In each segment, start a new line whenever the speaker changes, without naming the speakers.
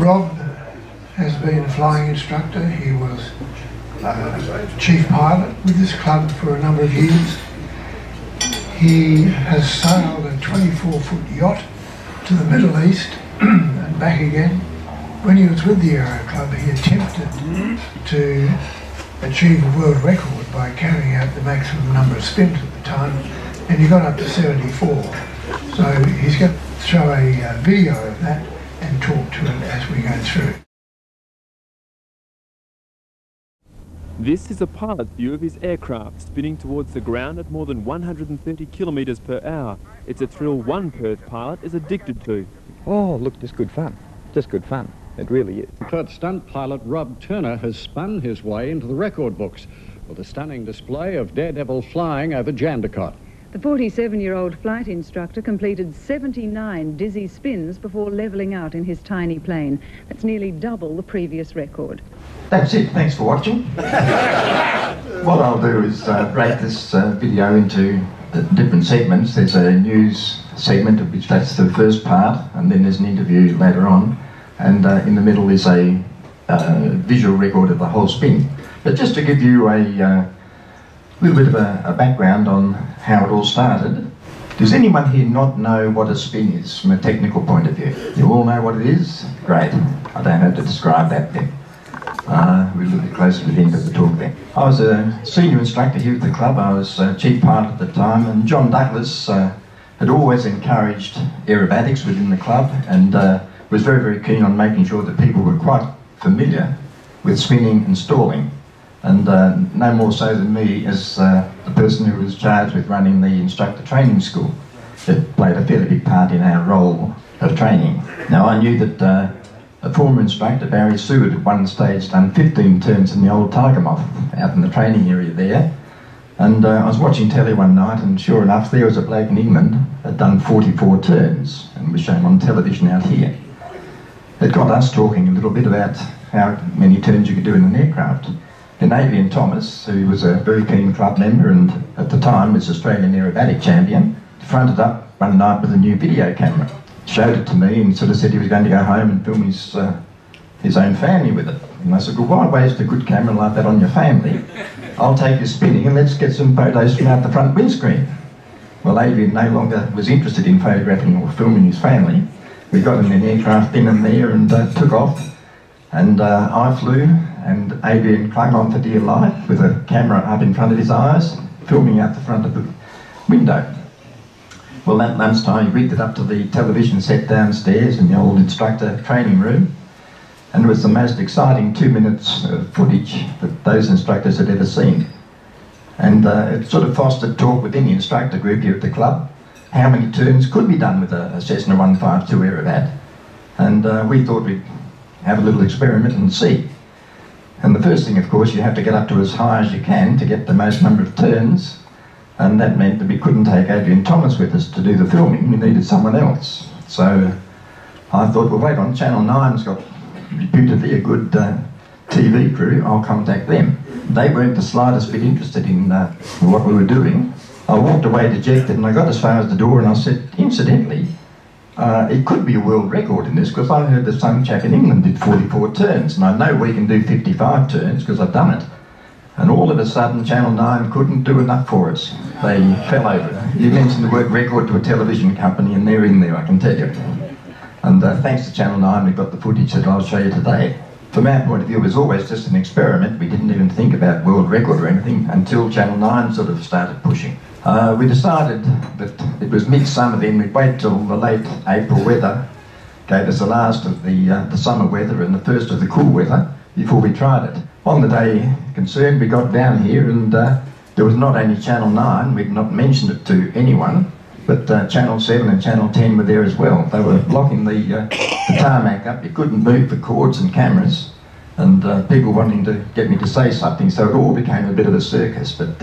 Rob has been a flying instructor. He was uh, chief pilot with this club for a number of years. He has sailed a 24 foot yacht to the Middle East and back again. When he was with the Aero Club, he attempted to achieve a world record by carrying out the maximum number of spins at the time, and he got up to 74. So he's going to show a uh, video of that and talk to it as we go through.
This is a pilot view of his aircraft spinning towards the ground at more than 130 kilometres per hour. It's a thrill one Perth pilot is addicted to.
Oh, look, just good fun. Just good fun. It really is.
Perth stunt pilot Rob Turner has spun his way into the record books with a stunning display of daredevil flying over Jandakot.
The 47-year-old flight instructor completed 79 dizzy spins before levelling out in his tiny plane. That's nearly double the previous record.
That's it. Thanks for watching. what I'll do is uh, break this uh, video into different segments. There's a news segment, of which that's the first part, and then there's an interview later on. And uh, in the middle is a uh, visual record of the whole spin. But just to give you a uh, little bit of a, a background on how it all started. Does anyone here not know what a spin is from a technical point of view? You all know what it is? Great. I don't have to describe that then. Uh, a little bit closer to the end of the talk then. I was a senior instructor here at the club. I was uh, chief pilot at the time, and John Douglas uh, had always encouraged aerobatics within the club and uh, was very, very keen on making sure that people were quite familiar with spinning and stalling and uh, no more so than me as uh, the person who was charged with running the instructor training school. It played a fairly big part in our role of training. Now I knew that uh, a former instructor, Barry Seward, at one stage done 15 turns in the old Tiger Moth out in the training area there. And uh, I was watching telly one night and sure enough there was a bloke in England had done 44 turns and was shown on television out here. It got us talking a little bit about how many turns you could do in an aircraft. Then Adrian Thomas, who was a very keen club member and at the time was Australian aerobatic champion, fronted up one night with a new video camera, showed it to me and sort of said he was going to go home and film his, uh, his own family with it. And I said, well, why waste a good camera like that on your family? I'll take you spinning and let's get some photos from out the front windscreen. Well, Adrian no longer was interested in photographing or filming his family. We got in an aircraft in and there and uh, took off. And uh, I flew and Adrian clung on for dear life with a camera up in front of his eyes, filming out the front of the window. Well, that lunchtime, he rigged it up to the television set downstairs in the old instructor training room, and it was the most exciting two minutes of footage that those instructors had ever seen. And uh, it sort of fostered talk within the instructor group here at the club. How many turns could be done with a, a Cessna 152 Aerobat? And uh, we thought we'd have a little experiment and see. And the first thing, of course, you have to get up to as high as you can to get the most number of turns. And that meant that we couldn't take Adrian Thomas with us to do the filming. We needed someone else. So I thought, well, wait on, Channel 9's got reputedly a good uh, TV crew. I'll contact them. They weren't the slightest bit interested in uh, what we were doing. I walked away dejected and I got as far as the door and I said, incidentally, uh, it could be a world record in this because I heard some chap in England did 44 turns and I know we can do 55 turns because I've done it. And all of a sudden Channel 9 couldn't do enough for us. They fell over. You mentioned the word record to a television company and they're in there, I can tell you. And uh, thanks to Channel 9 we've got the footage that I'll show you today. From our point of view it was always just an experiment. We didn't even think about world record or anything until Channel 9 sort of started pushing. Uh, we decided that it was midsummer then, we'd wait till the late April weather gave us the last of the, uh, the summer weather and the first of the cool weather before we tried it. On the day concerned, we got down here and uh, there was not only Channel 9, we'd not mentioned it to anyone, but uh, Channel 7 and Channel 10 were there as well. They were blocking the, uh, the tarmac up. You couldn't move the cords and cameras and uh, people wanting to get me to say something, so it all became a bit of a circus. But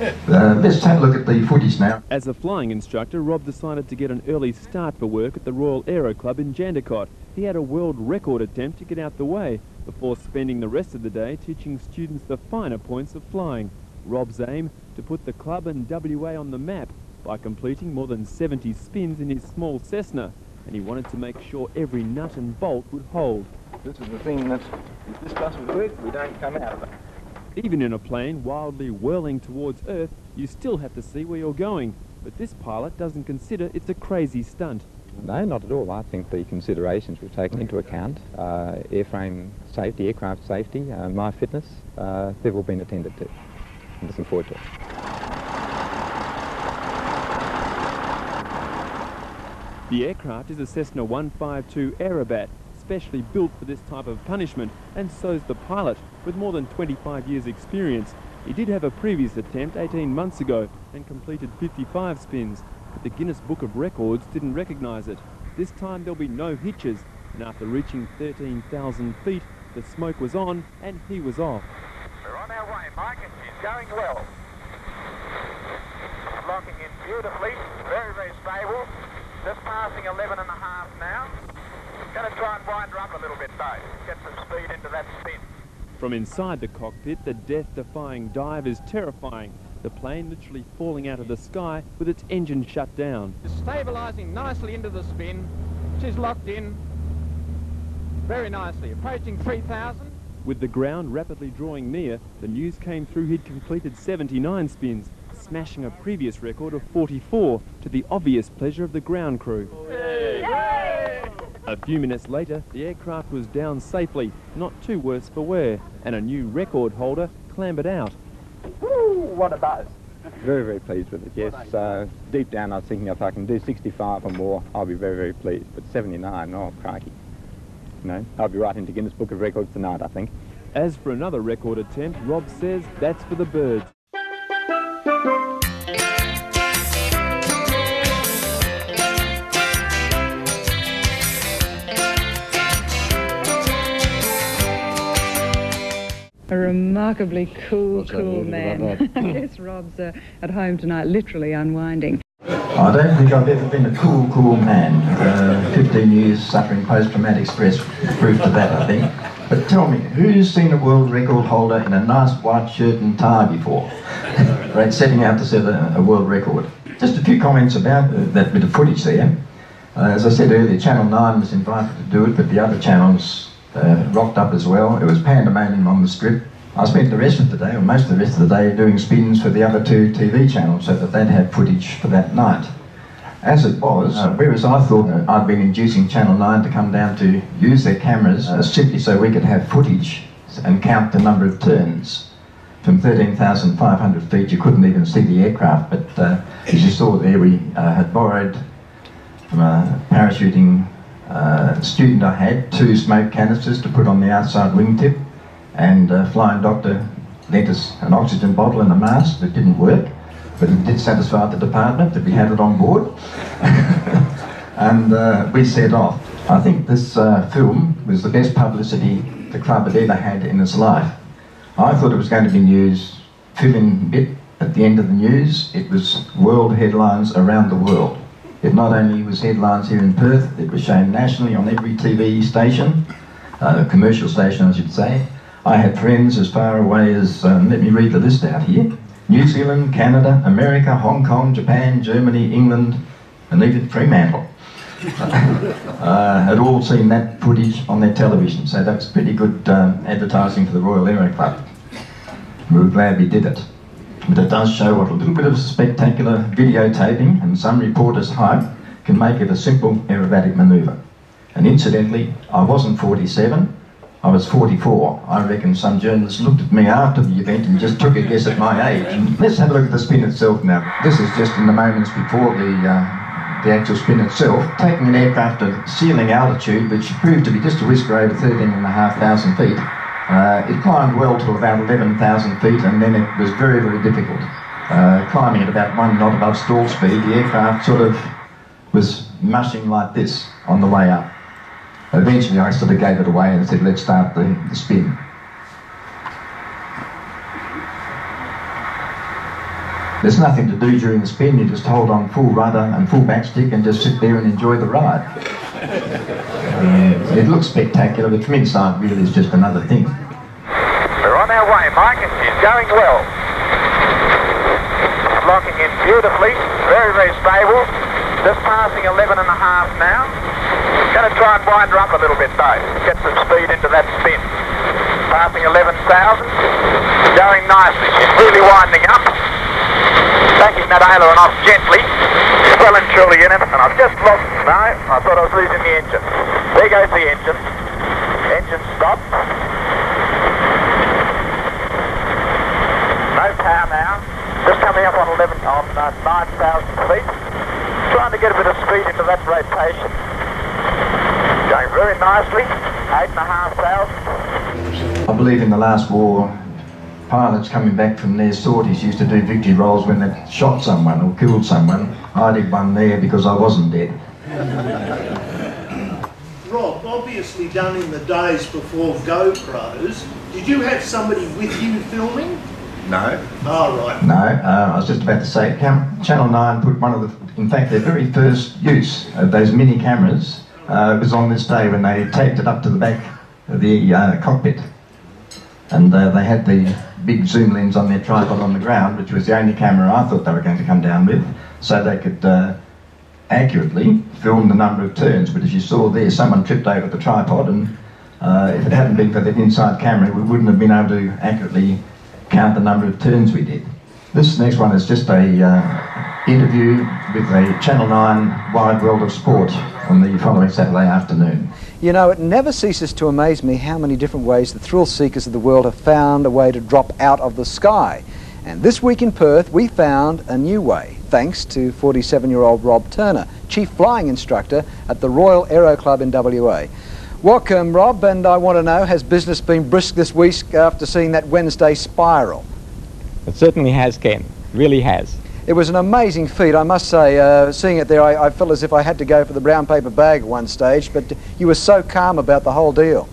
uh, let's have a look at the footage now.
As a flying instructor, Rob decided to get an early start for work at the Royal Aero Club in Jandakot. He had a world record attempt to get out the way before spending the rest of the day teaching students the finer points of flying. Rob's aim to put the club and WA on the map by completing more than 70 spins in his small Cessna. and he wanted to make sure every nut and bolt would hold.
This is the thing that, if this doesn't work, we don't come out of it.
Even in a plane wildly whirling towards Earth, you still have to see where you're going. But this pilot doesn't consider it's a crazy stunt.
No, not at all. I think the considerations we've taken into account, uh, airframe safety, aircraft safety, uh, my fitness, uh, they've all been attended to. I'm looking forward to it.
The aircraft is a Cessna 152 Aerobat, specially built for this type of punishment, and so's the pilot, with more than 25 years experience. He did have a previous attempt 18 months ago and completed 55 spins, but the Guinness Book of Records didn't recognise it. This time there'll be no hitches, and after reaching 13,000 feet, the smoke was on and he was off.
We're on our way, Mike, and she's going well. Locking in beautifully, very, very stable. Just passing 11 and a half now. Going to try and wind her up a little bit though. Get some speed into that spin.
From inside the cockpit, the death-defying dive is terrifying. The plane literally falling out of the sky with its engine shut down.
Stabilising nicely into the spin. She's locked in very nicely, approaching 3,000.
With the ground rapidly drawing near, the news came through he'd completed 79 spins, smashing a previous record of 44 to the obvious pleasure of the ground crew. A few minutes later, the aircraft was down safely, not too worse for wear, and a new record holder clambered out.
what a buzz. Very, very pleased with it, yes. Uh, deep down I was thinking if I can do 65 or more, I'll be very, very pleased. But 79, oh, crikey. You know, I'll be right into Guinness Book of Records tonight, I think.
As for another record attempt, Rob says that's for the birds.
Remarkably cool,
What's
cool
music about
man. yes, Rob's uh, at home tonight, literally unwinding.
I don't think I've ever been a cool, cool man. Uh, 15 years suffering post-traumatic stress proof to that, I think. But tell me, who's seen a world record holder in a nice white shirt and tie before? right, setting out to set a, a world record. Just a few comments about uh, that bit of footage there. Uh, as I said earlier, Channel 9 was invited to do it, but the other channels uh, rocked up as well. It was pandemonium on the strip. I spent the rest of the day, or most of the rest of the day, doing spins for the other two TV channels so that they'd have footage for that night. As it was, uh, whereas I thought uh, I'd been inducing Channel 9 to come down to use their cameras uh, simply so we could have footage and count the number of turns. From 13,500 feet, you couldn't even see the aircraft, but uh, as you saw there, we uh, had borrowed from a parachuting student I had two smoke canisters to put on the outside wingtip, and uh, Flying Doctor lent us an oxygen bottle and a mask that didn't work, but it did satisfy the department that we had it on board. and uh, we set off. I think this uh, film was the best publicity the club had ever had in its life. I thought it was going to be news, fill-in bit at the end of the news. It was world headlines around the world. It not only was headlines here in Perth, it was shown nationally on every TV station, uh, commercial station I should say. I had friends as far away as, um, let me read the list out here, New Zealand, Canada, America, Hong Kong, Japan, Germany, England, and even Fremantle. uh, had all seen that footage on their television, so that was pretty good um, advertising for the Royal Aero Club. We were glad we did it. But it does show what a little bit of spectacular videotaping and some reporters' hype can make of a simple aerobatic manoeuvre. And incidentally, I wasn't 47, I was 44. I reckon some journalists looked at me after the event and just took a guess at my age. Let's have a look at the spin itself now. This is just in the moments before the, uh, the actual spin itself. Taking an aircraft at ceiling altitude, which proved to be just a whisker over 13,500 feet, uh, it climbed well to about 11,000 feet and then it was very, very difficult. Uh, climbing at about one knot above stall speed, the aircraft sort of was mushing like this on the way up. Eventually I sort of gave it away and said, let's start the, the spin. There's nothing to do during the spin, you just hold on full rudder and full backstick and just sit there and enjoy the ride. Uh, it looks spectacular, but from inside really is just another thing.
We're on our way, Mike, and she's going well. Locking in beautifully, very, very stable. Just passing 11 and a half now. Going to try and wind her up a little bit though. Get some speed into that spin. Passing 11,000. Going nicely. She's really winding up. Backing that aileron off gently. Well and truly in it. And I've just lost... No, I thought I was losing the engine. There goes the engine. Engine stopped. No power now. Just coming up on 11, on uh, 9,000 feet. Trying to get a bit of speed into that rotation. Going very nicely. Eight and a half thousand.
I believe in the last war, pilots coming back from their sorties used to do victory rolls when they shot someone or killed someone. I did one there because I wasn't dead.
Rob, obviously done in the days before GoPros, did you have somebody with you filming?
No.
Oh, right.
No, uh, I was just about to say, Cam- Channel 9 put one of the, in fact, their very first use of those mini cameras uh, was on this day when they taped it up to the back of the uh, cockpit. And uh, they had the big zoom lens on their tripod on the ground, which was the only camera I thought they were going to come down with, so they could uh, accurately film the number of turns. But as you saw there, someone tripped over the tripod, and uh, if it hadn't been for that inside camera, we wouldn't have been able to accurately count the number of turns we did. This next one is just a uh, interview with a Channel 9 Wide World of Sport on the following Saturday afternoon.
You know, it never ceases to amaze me how many different ways the thrill seekers of the world have found a way to drop out of the sky. And this week in Perth, we found a new way, thanks to 47-year-old Rob Turner, chief flying instructor at the Royal Aero Club in WA. Welcome, Rob, and I want to know, has business been brisk this week after seeing that Wednesday spiral?
It certainly has, Ken. Really has.
It was an amazing feat, I must say. Uh, seeing it there, I, I felt as if I had to go for the brown paper bag at one stage, but you were so calm about the whole deal.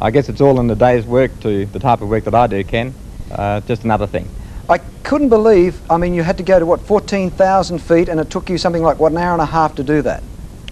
I guess it's all in the day's work to the type of work that I do, Ken. Uh, just another thing.
I couldn't believe, I mean, you had to go to, what, 14,000 feet, and it took you something like, what, an hour and a half to do that?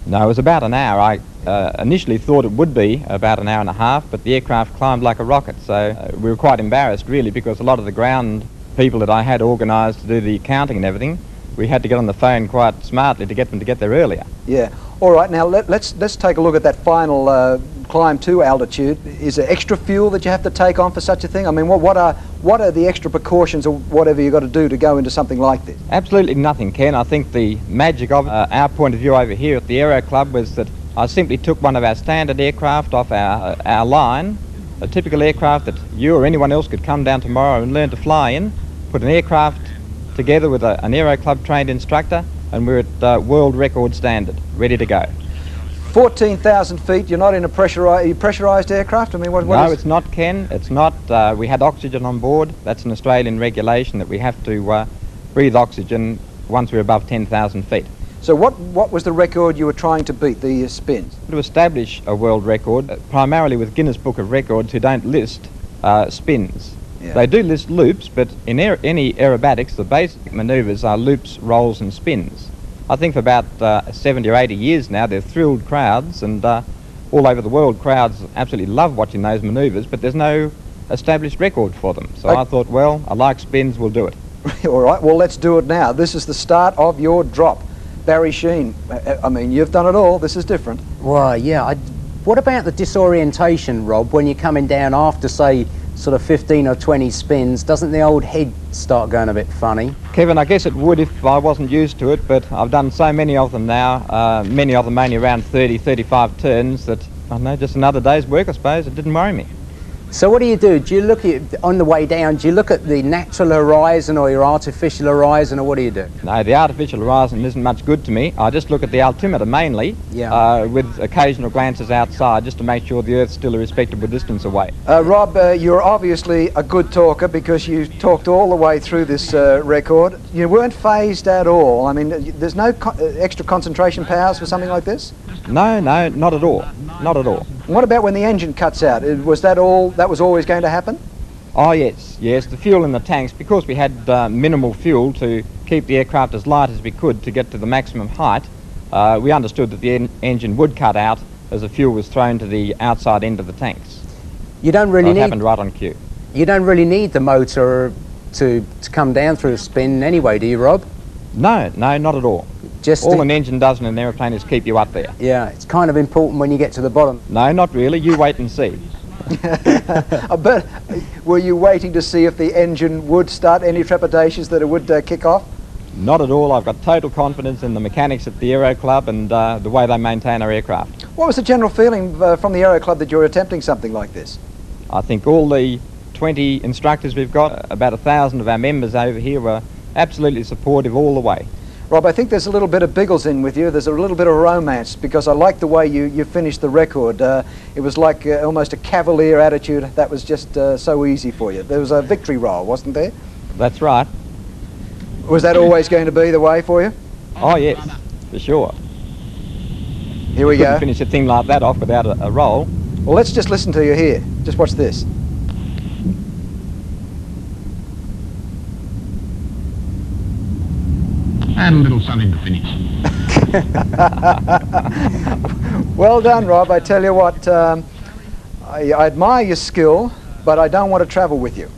No, it was about an hour. I uh, initially thought it would be about an hour and a half, but the aircraft climbed like a rocket, so uh, we were quite embarrassed, really, because a lot of the ground people that I had organised to do the accounting and everything, we had to get on the phone quite smartly to get them to get there earlier.
Yeah. All right, now let, let's, let's take a look at that final uh, climb to altitude. Is there extra fuel that you have to take on for such a thing? I mean, what, what, are, what are the extra precautions or whatever you've got to do to go into something like this?
Absolutely nothing, Ken. I think the magic of uh, our point of view over here at the Aero Club was that I simply took one of our standard aircraft off our, our line, a typical aircraft that you or anyone else could come down tomorrow and learn to fly in, put an aircraft together with a, an Aero Club trained instructor, and we're at uh, world record standard, ready to go.
14,000 feet, you're not in a pressurized aircraft? I mean, what, what
no, it's not, Ken. It's not. Uh, we had oxygen on board. That's an Australian regulation that we have to uh, breathe oxygen once we're above 10,000 feet.
So what, what was the record you were trying to beat, the uh, spins?
To establish a world record, uh, primarily with Guinness Book of Records, who don't list uh, spins.
Yeah.
They do list loops, but in aer- any aerobatics, the basic manoeuvres are loops, rolls, and spins. I think for about uh, 70 or 80 years now, they're thrilled crowds, and uh, all over the world, crowds absolutely love watching those manoeuvres, but there's no established record for them. So
Okay.
I thought, well, I like spins, we'll do it.
All right, well, let's do it now. This is the start of your drop. Barry Sheene, uh, I mean, you've done it all. This is different.
Well, yeah. I, what about the disorientation, Rob, when you're coming down after, say, sort of 15 or 20 spins? Doesn't the old head start going a bit funny?
Kevin, I guess it would if I wasn't used to it, but I've done so many of them now, uh, many of them only around 30, 35 turns, that, I don't know, just another day's work, I suppose. It didn't worry me.
So what do you do? Do you look at, on the way down, do you look at the natural horizon or your artificial horizon, or what do you do?
No, the artificial horizon isn't much good to me. I just look at the altimeter mainly,
Yeah.
uh, with occasional glances outside just to make sure the Earth's still a respectable distance away.
Uh, Rob, uh, you're obviously a good talker because you talked all the way through this uh, record. You weren't phased at all. I mean, there's no co- uh, extra concentration powers for something like this?
No, no, not at all. Not at all.
What about when the engine cuts out? Was that all, that was always going to happen?
Oh, yes, yes, the fuel in the tanks, because we had uh, minimal fuel to keep the aircraft as light as we could to get to the maximum height, uh, we understood that the en- engine would cut out as the fuel was thrown to the outside end of the tanks.
You don't
So
really
it
need
happened right on cue.
you don't really need the motor to to come down through a spin anyway, do you, Rob?
No, no, not at all.
Just
All an engine does in an aeroplane is keep you up there.
Yeah, it's kind of important when you get to the bottom.
No, not really. You wait and see.
I bet, were you waiting to see if the engine would start any trepidations that it would uh, kick off?
Not at all. I've got total confidence in the mechanics at the Aero Club and uh, the way they maintain our aircraft.
What was the general feeling uh, from the Aero Club that you're attempting something like this?
I think all the 20 instructors we've got, about a thousand of our members over here were absolutely supportive all the way.
Rob, I think there's a little bit of Biggles in with you. There's a little bit of romance because I like the way you, you finished the record. Uh, it was like uh, almost a cavalier attitude that was just uh, so easy for you. There was a victory roll, wasn't there?
That's right.
Was that always going to be the way for you?
Oh, yes, for sure.
Here we
Couldn't
go.
finish a thing like that off without a, a roll.
Well, let's just listen to you here. Just watch this.
And a little something to finish.
Well done, Rob. I tell you what, um, I, I admire your skill, but I don't want to travel with you.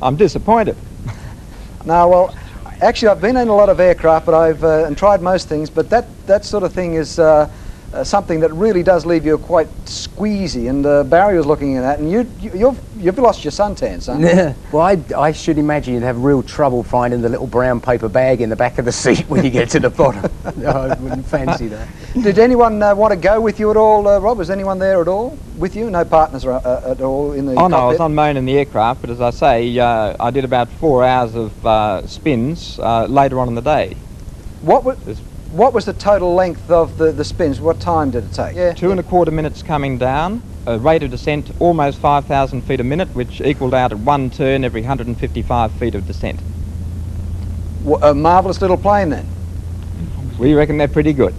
I'm disappointed.
Now, well, actually, I've been in a lot of aircraft, but I've uh, and tried most things. But that that sort of thing is uh, uh, something that really does leave you quite squeezy. And uh, Barry was looking at that, and you, you you've you've lost your suntan, son.
Yeah. Well, I, I should imagine you'd have real trouble finding the little brown paper bag in the back of the seat when you get to the bottom. no, I wouldn't fancy that.
Did anyone uh, want to go with you at all, uh, Rob? Was anyone there at all with you? No partners uh, uh, at all in the
Oh no, I was
cockpit?
on mine in the aircraft, but as I say, uh, I did about four hours of uh, spins uh, later on in the day.
What was what was the total length of the, the spins? What time did it take? Yeah.
Two and a quarter minutes coming down, a rate of descent almost 5,000 feet a minute, which equalled out at one turn every 155 feet of descent.
W- A marvelous little plane then.
We reckon they're pretty good.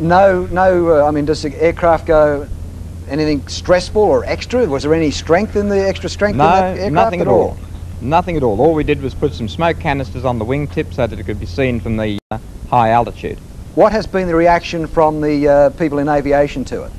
No, no. Uh, I mean, does the aircraft go anything stressful or extra? Was there any strength in the extra strength in that aircraft
nothing
at
at all. Nothing at all. All we did was put some smoke canisters on the wingtip so that it could be seen from the high altitude.
What has been the reaction from the uh, people in aviation to it?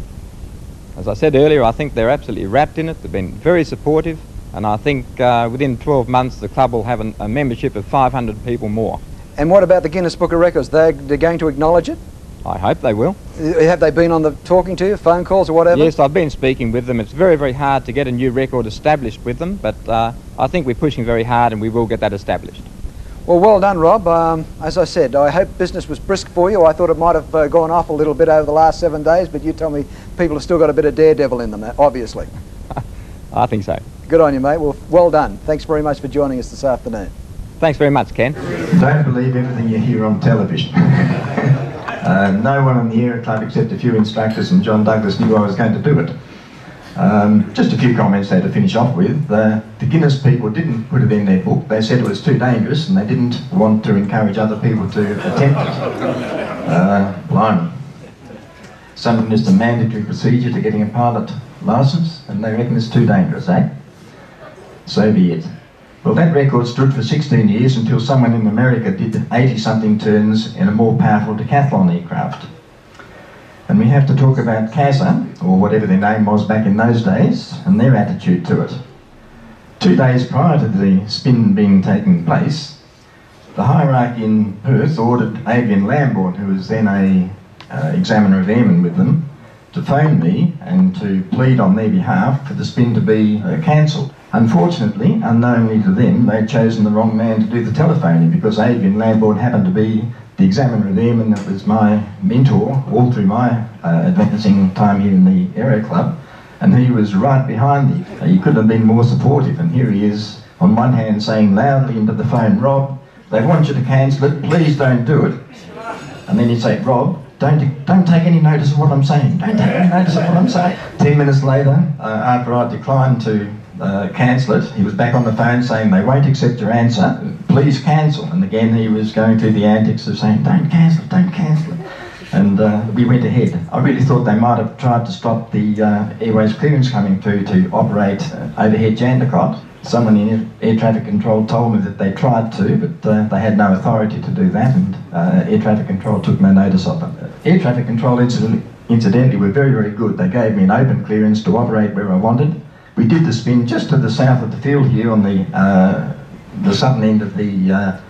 As I said earlier, I think they're absolutely wrapped in it. They've been very supportive, and I think uh, within 12 months the club will have an, a membership of 500 people more.
And what about the Guinness Book of Records? They're, they're going to acknowledge it?
I hope they will.
Uh, Have they been on the talking to you, phone calls or whatever?
Yes, I've been speaking with them. It's very, very hard to get a new record established with them, but uh, I think we're pushing very hard and we will get that established.
Well, well done, Rob. Um, as I said, I hope business was brisk for you. I thought it might have uh, gone off a little bit over the last seven days, but you tell me people have still got a bit of daredevil in them, uh, obviously.
I think so.
Good on you, mate. Well, well done. Thanks very much for joining us this afternoon.
Thanks very much, Ken.
Don't believe everything you hear on television. uh, no one in the Aero Club except a few instructors and John Douglas knew I was going to do it. Um, just a few comments there to finish off with. Uh, the Guinness people didn't put it in their book. They said it was too dangerous and they didn't want to encourage other people to attempt it. Uh, blimey. Something is a mandatory procedure to getting a pilot licence and they reckon it's too dangerous, eh? So be it. Well, that record stood for 16 years until someone in America did 80-something turns in a more powerful decathlon aircraft. And we have to talk about CASA, or whatever their name was back in those days, and their attitude to it. Two days prior to the spin being taking place, the hierarchy in Perth ordered Adrian Lambourne, who was then a uh, examiner of airmen with them, to phone me and to plead on their behalf for the spin to be uh, cancelled. Unfortunately, unknowingly to them, they'd chosen the wrong man to do the telephoning because Adrian Lambourne happened to be the examiner of airmen that was my mentor all through my uh, advancing time here in the Aero Club, and he was right behind me. He couldn't have been more supportive, and here he is on one hand saying loudly into the phone, Rob, they want you to cancel it, please don't do it. And then he'd say, Rob, don't, don't take any notice of what I'm saying. Don't take any notice of what I'm saying. Ten minutes later, uh, after I declined to uh, cancel it, he was back on the phone saying they won't accept your answer. Please cancel. And again, he was going through the antics of saying, don't cancel it, don't cancel it. And uh, we went ahead. I really thought they might have tried to stop the uh, airways clearance coming through to operate uh, overhead Jandakot. Someone in air traffic control told me that they tried to, but uh, they had no authority to do that, and uh, air traffic control took no notice of it. Air traffic control, incidentally, incidentally, were very, very good. They gave me an open clearance to operate where I wanted. We did the spin just to the south of the field here on the uh, the southern end of the uh,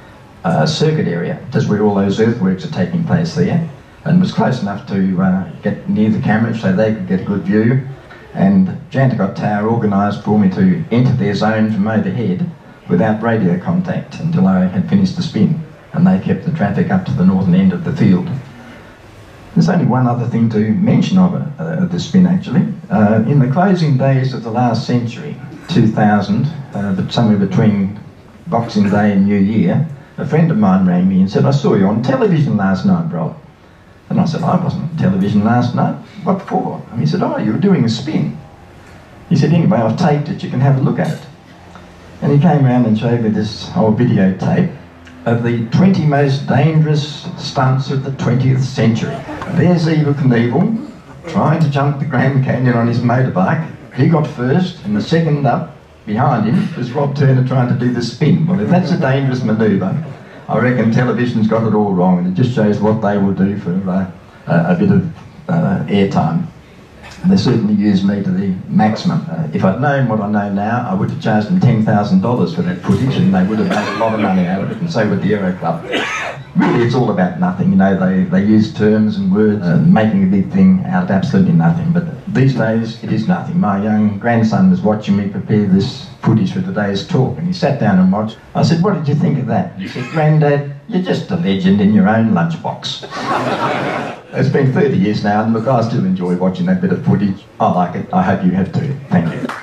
uh, circuit area, just where all those earthworks are taking place there, and was close enough to uh, get near the camera so they could get a good view. And Jandakot Tower organised for me to enter their zone from overhead without radio contact until I had finished the spin, and they kept the traffic up to the northern end of the field. There's only one other thing to mention of it, uh, the spin actually. Uh, in the closing days of the last century, 2000, uh, but somewhere between Boxing Day and New Year, a friend of mine rang me and said, I saw you on television last night, Rob. And I said, I wasn't on television last night. What for? And he said, oh, you were doing a spin. He said, anyway, I've taped it, you can have a look at it. And he came around and showed me this old videotape of the 20 most dangerous stunts of the 20th century. There's Evel Knievel trying to jump the Grand Canyon on his motorbike. He got first, and the second up behind him was Rob Turner trying to do the spin. Well, if that's a dangerous manoeuvre, I reckon television's got it all wrong, and it just shows what they will do for uh, a, bit of uh, airtime. They certainly used me to the maximum. Uh, if I'd known what I know now, I would have charged them $10,000 for that footage and they would have made a lot of money out of it, and so would the Aero Club. Really, it's all about nothing. You know, they, they use terms and words, and making a big thing out of absolutely nothing. But these days, it is nothing. My young grandson was watching me prepare this footage for today's talk, and he sat down and watched. I said, What did you think of that? He said, Grandad, you're just a legend in your own lunchbox. It's been 30 years now, and look, I still enjoy watching that bit of footage. I like it. I hope you have too. Thank you.